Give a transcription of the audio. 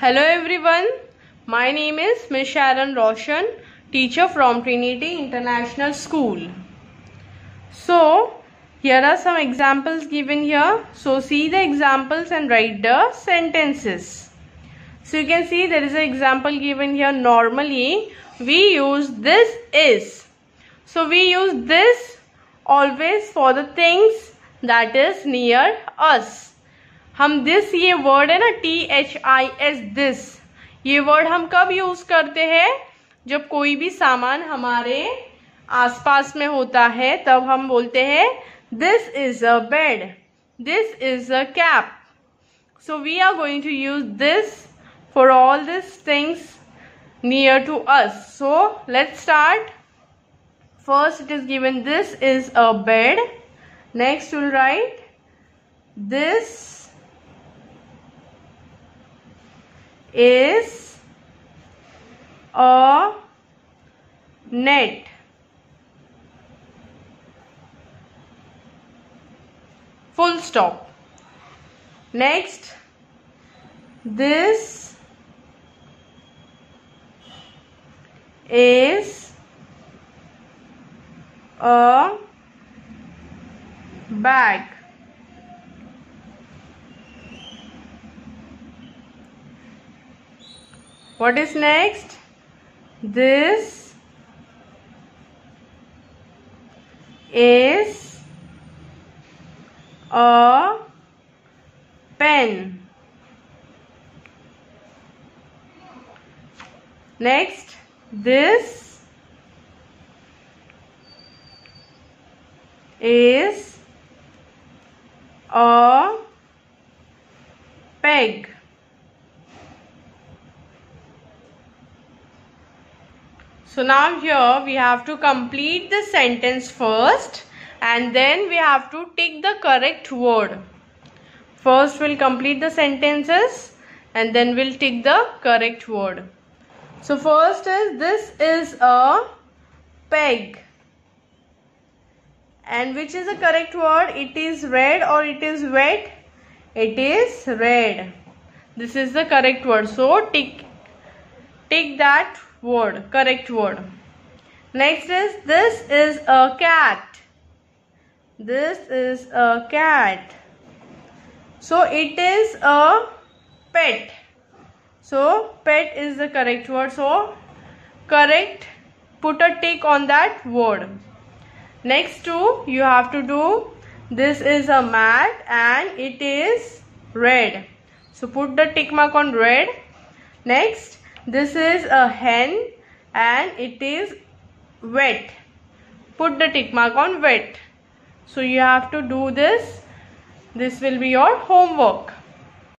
Hello everyone, my name is Miss Sharon Roshan, teacher from Trinity International School. So, here are some examples given here. So, see the examples and write the sentences. So, you can see there is an example given here. Normally, we use this is. So, we use this always for the things that is near us. हम this ये word है ना T H I S this ये word हम कब use करते हैं? जब कोई भी सामान हमारे आसपास में होता है, तब हम बोलते हैं this is a bed this is a cap so we are going to use this for all this things near to us so let's start first it is given this is a bed next will write this is a net. Full stop. Next, this is a bag. What is next? This is a pen. Next this is a peg So now here we have to complete the sentence first and then we have to tick the correct word. First we'll complete the sentences and then we'll tick the correct word. So first is this is a peg. And which is the correct word? It is red or it is wet? It is red. This is the correct word. So tick tick that word correct word. Next is this is a cat. This is a cat. So it is a pet. So pet is the correct word. So correct put a tick on that word. Next two you have to do this is a mat and it is red. So put the tick mark on red. Next this is a hen and it is wet. Put the tick mark on wet. So you have to do this. This will be your homework.